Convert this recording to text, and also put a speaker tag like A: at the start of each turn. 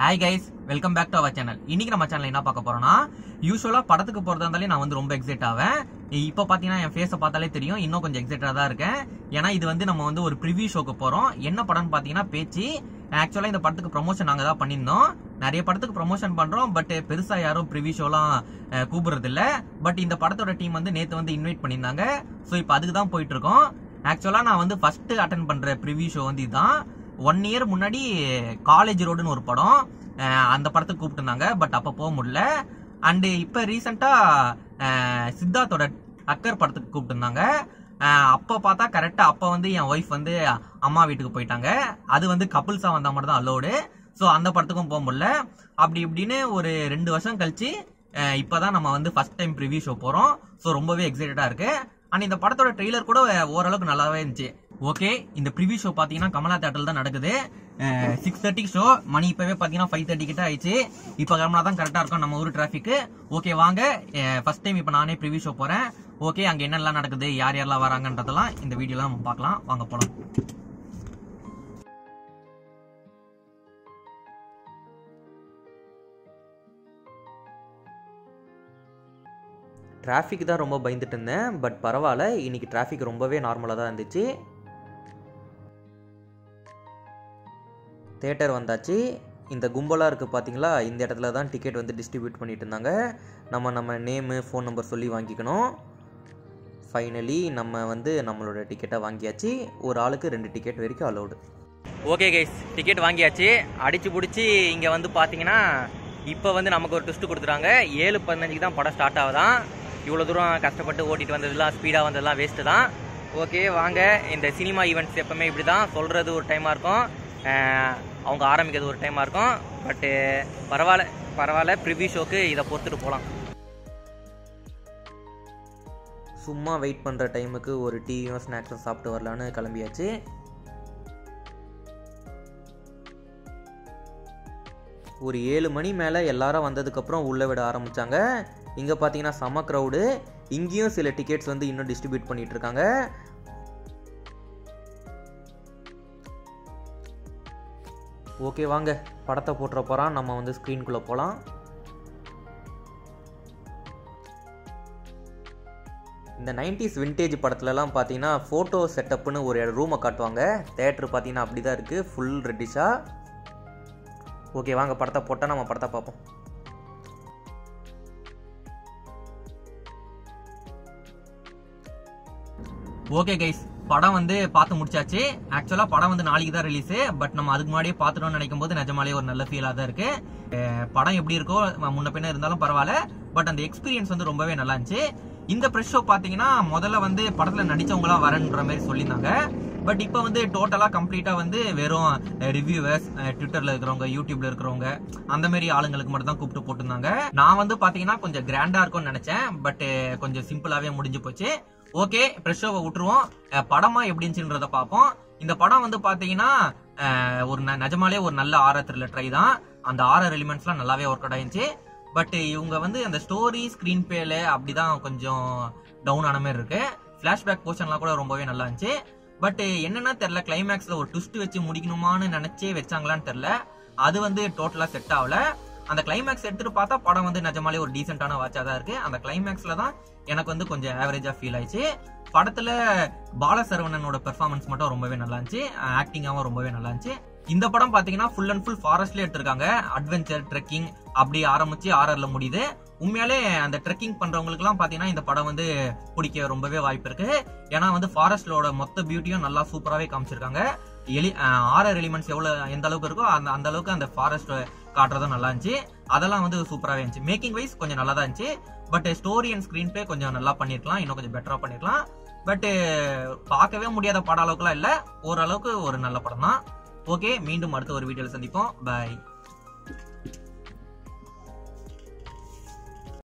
A: Hi guys welcome back to our channel இன்னைக்கு நம்ம channel என்ன பார்க்க போறோம்னா யூஸ்வலா படத்துக்கு போறதா இருந்தாலே நான் வந்து ரொம்ப எக்ஸைட் ஆவேன். இப்போ பாத்தீங்கன்னா என் ஃபேஸை பார்த்தாலே தெரியும் இன்னும் கொஞ்சம் எக்ஸைட்டா தான் இருக்கேன். ஏன்னா இது வந்து நம்ம வந்து ஒரு ப்ரிவியூ ஷோக்கு போறோம். என்ன படம்னு பாத்தீங்கன்னா பேச்சு. ஆக்சுவலா இந்த படத்துக்கு ப்ரமோஷன் நாங்க தான் பண்ணியிருந்தோம். நிறைய படத்துக்கு ப்ரமோஷன் பண்றோம் பட் பெருசா யாரும் ப்ரிவியூ ஷோலாம் கூப்பிடுறது இல்ல பட் இந்த படத்தோட டீம் வந்து நேற்று வந்து இன்வைட் பண்ணியிருந்தாங்க. ஸோ இப்போ அதுக்கு தான் போயிட்டு இருக்கோம். ஆக்சுவலா நான் வந்து ஃபர்ஸ்ட் அட்டன் பண்ற ப்ரிவியூ ஷோ வந்து இதுதான். ஒன் இயர் முன்னாடி காலேஜ் ரோடுன்னு ஒரு படம். அந்த படத்துக்கு கூப்பிட்டுருந்தாங்க. பட் அப்போ போக முடியல. அண்டு இப்போ ரீசெண்டாக சித்தார்த்தோட அக்கர் படத்துக்கு கூப்பிட்டுருந்தாங்க. அப்போ பார்த்தா கரெக்டாக அப்போ வந்து என் ஒய்ஃப் வந்து அம்மா வீட்டுக்கு போயிட்டாங்க. அது வந்து கப்புள்ஸாக வந்தால் மட்டும் தான் அலோடு ஸோ அந்த படத்துக்கும் போக முடியல. அப்படி இப்படின்னு ஒரு ரெண்டு வருஷம் கழிச்சு இப்போ தான் நம்ம வந்து ஃபர்ஸ்ட் டைம் ப்ரிவியூ ஷோ போகிறோம் ஸோ ரொம்பவே எக்ஸைட்டடாக இருக்குது அண்ட் இந்த படத்தோட ட்ரெய்லர் கூட ஓரளவுக்கு நல்லாவே இருந்துச்சு. ஓகே இந்த ப்ரிவியூ ஷோ பார்த்தீங்கன்னா கமலா தேட்டரில் தான் நடக்குது. சிக்ஸ் தேர்ட்டி ஷோ மணி இப்பவே பார்த்தீங்கன்னா ஃபைவ் தேர்ட்டி கிட்ட ஆயிடுச்சு. இப்போ கிளம்புனா தான் கரெக்டாக இருக்கும் நம்ம ஊர் டிராஃபிக்கு ஓகே வாங்க. ஃபர்ஸ்ட் டைம் இப்போ நானே ப்ரிவியூ ஷோ போகிறேன் ஓகே அங்கே என்னெல்லாம் நடக்குது யார் யாரெல்லாம் வராங்கன்றதெல்லாம் இந்த வீடியோலாம் நம்ம பார்க்கலாம். வாங்க போகலாம் டிராஃபிக் தான் ரொம்ப பயந்துட்டு இருந்தேன். பட் பரவாயில்ல இன்னைக்கு டிராஃபிக் ரொம்பவே நார்மலாக தான் இருந்துச்சு. தேட்டர் வந்தாச்சு. இந்த கும்பலாக இருக்குது பார்த்தீங்களா இந்த இடத்துல தான் டிக்கெட் வந்து டிஸ்ட்ரிபியூட் பண்ணிட்டு இருந்தாங்க. நம்ம நம்ம நேமு ஃபோன் நம்பர் சொல்லி வாங்கிக்கணும். ஃபைனலி நம்ம வந்து நம்மளோட டிக்கெட்டை வாங்கியாச்சு. ஒரு ஆளுக்கு ரெண்டு டிக்கெட் வரைக்கும் அலௌடு ஓகே கைஸ் டிக்கெட் வாங்கியாச்சு. அடிச்சு பிடிச்சி இங்கே வந்து பார்த்தீங்கன்னா இப்போ வந்து நமக்கு ஒரு ட்விஸ்ட் கொடுத்துட்டாங்க. ஏழு பதினஞ்சுக்கு தான் படம் ஸ்டார்ட் ஆகுதான். இவ்வளோ தூரம் கஷ்டப்பட்டு ஓட்டிட்டு வந்ததெல்லாம் ஸ்பீடாக வந்ததுலாம் வேஸ்ட்டு தான். ஓகே வாங்க. இந்த சினிமா ஈவெண்ட்ஸ் எப்பவுமே இப்படி தான் சொல்கிறது ஒரு டைமாக இருக்கும். அவங்க ஆரம்பிக்கிறது ஒரு டைமாக இருக்கும். பட்டு பரவாயில்ல பரவாயில்ல ப்ரிவியூ ஷோக்கு இதை பொறுத்துட்டு போகலாம் சும்மா வெயிட் பண்ணுற டைமுக்கு ஒரு டீயும் ஸ்நாக்ஸும் சாப்பிட்டு வரலான்னு கிளம்பியாச்சு. ஒரு ஏழு மணி மேலே எல்லாரும் வந்ததுக்கப்புறம் உள்ளே விட ஆரம்பித்தாங்க இங்கே பார்த்தீங்கன்னா செம க்ரௌடு இங்கேயும் சில டிக்கெட்ஸ் வந்து இன்னும் டிஸ்ட்ரிபியூட் பண்ணிகிட்ருக்காங்க ஓகே வாங்க. படத்தை போட்டுற போகிறான் நம்ம வந்து ஸ்க்ரீன்குள்ளே போகலாம் இந்த நைன்டிஸ் வின்டேஜ் படத்துலலாம் பார்த்தீங்கன்னா ஃபோட்டோ செட்டப்னு ஒரு ரூமை காட்டுவாங்க. தேட்டர் பார்த்தீங்கன்னா அப்படி தான் இருக்குது ஃபுல் ரெட்டிஷாக ஓகே வாங்க. படத்தை போட்டால் நம்ம படத்தை பார்ப்போம். ஓகே கைஸ் படம் வந்து பார்த்து முடிச்சாச்சு. ஆக்சுவலா படம் வந்து நாளைக்கு தான் ரிலீஸ் பட் நம்ம அதுக்கு முன்னாடியே பார்த்துட்டோம்னு நினைக்கும் போது நிஜமாலே ஒரு நல்ல ஃபீலாக தான் இருக்கு. படம் எப்படி இருக்கோ முன்ன பின்ன இருந்தாலும் பரவாயில்ல. பட் அந்த எக்ஸ்பீரியன்ஸ் வந்து ரொம்பவே நல்லா இருந்துச்சு. இந்த ப்ரெஷ் ஷோ பார்த்தீங்கன்னா முதல்ல வந்து படத்துல நடிச்சவங்களாம் வரன்ற மாதிரி சொல்லியிருந்தாங்க. பட் இப்போ வந்து டோட்டலாக கம்ப்ளீட்டாக வந்து வெறும் ரிவ்யூவர்ஸ் ட்விட்டரில் இருக்கிறவங்க யூடியூப்ல இருக்கிறவங்க அந்த மாதிரி ஆளுங்களுக்கு மட்டும் தான் கூப்பிட்டு போட்டிருந்தாங்க. நான் வந்து பார்த்தீங்கன்னா கொஞ்சம் கிராண்டா இருக்கும்னு நினைச்சேன். பட் கொஞ்சம் சிம்பிளாகவே முடிஞ்சு போச்சு. ஓகே ப்ரெஷ் ஷோவை விட்டுருவோம் படமா எப்படின்றத பார்ப்போம். இந்த படம் வந்து பார்த்தீங்கன்னா ஒரு ந- நிஜமாலே ஒரு நல்ல ஆரர் த்ரில்லர் ட்ரை தான். அந்த ஆரர் எலிமெண்ட்ஸ்லாம் நல்லாவே ஒர்க் அவுட் ஆயிருந்துச்சு. பட் இவங்க வந்து அந்த ஸ்டோரி ஸ்க்ரீன் பேல அப்படிதான் கொஞ்சம் டவுன் ஆன மாதிரி இருக்கு. ஃபிளாஷ்பேக் போர்ஷன்லாம் கூட ரொம்பவே நல்லா இருந்துச்சு. பட் என்னன்னா தெரியல கிளைமேக்ஸ்ல ஒரு ட்விஸ்ட் வச்சு முடிக்கணுமான்னு நினைச்சே வச்சாங்களான்னு தெரியல. அது வந்து டோட்டலா செட் ஆகல. அந்த கிளைமேக்ஸ் எடுத்துட்டு பார்த்தா படம் வந்து நிஜமாலே ஒரு டீசென்டான வாட்சா தான் இருக்கு. அந்த கிளைமேக்ஸ்ல தான் எனக்கு வந்து கொஞ்சம் ஆவரேஜா ஃபீல் ஆயிடுச்சு. படத்துல பாலசரவணனோட பெர்ஃபார்மன்ஸ் மட்டும் ரொம்பவே நல்லா இருந்துச்சு. ஆக்டிங்காவும் ரொம்பவே நல்லா இருந்துச்சு. இந்த படம் பாத்தீங்கன்னா ஃபுல் அண்ட் ஃபுல் ஃபாரஸ்ட்ல எடுத்திருக்காங்க. அட்வென்ச்சர் ட்ரெக்கிங் அப்படி ஆரம்பிச்சு ஆர்ஆர்ல முடியுது. உண்மையாலே அந்த ட்ரெக்கிங் பண்றவங்களுக்குலாம் பாத்தீங்கன்னா இந்த படம் வந்து பிடிக்க ரொம்பவே வாய்ப்பு இருக்கு. ஏன்னா வந்து ஃபாரஸ்டோட மொத்த பியூட்டியும் நல்லா சூப்பராகவே காமிச்சிருக்காங்க. எலி ஆர்ஆர் எலிமெண்ட்ஸ் எவ்வளோ எந்த அளவுக்கு இருக்கோ அந்த அந்த அளவுக்கு அந்த ஃபாரஸ்ட் காட்டுறதும் நல்லா இருந்துச்சு. அதெல்லாம் வந்து சூப்பராகவே இருந்துச்சு. மேக்கிங் வைஸ் கொஞ்சம் நல்லா தான் இருந்துச்சு. But story and screenplay கொஞ்சம் நல்லா பண்ணிருக்கலாம். இன்னும் கொஞ்சம் பெட்டராக பண்ணிருக்கலாம். பட் பார்க்கவே முடியாத படம் அளவுக்குலாம் இல்லை. ஓரளவுக்கு ஒரு நல்ல படம் தான் ஓகே மீண்டும் அடுத்த ஒரு வீடியோவில் சந்திப்போம். பை